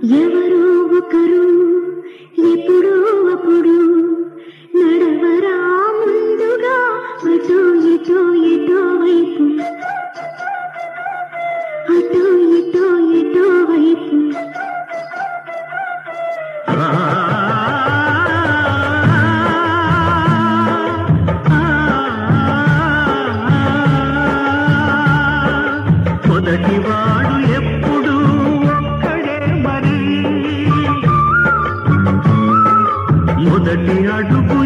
ఎవరో ఒకరు ఎప్పుడో అప్పుడు నడవరా ముందుగా అటో ఇటో ఎటో వైపు అటో ఇటో ఎటో వైపు మొదటివాడు మొదటి అడుగు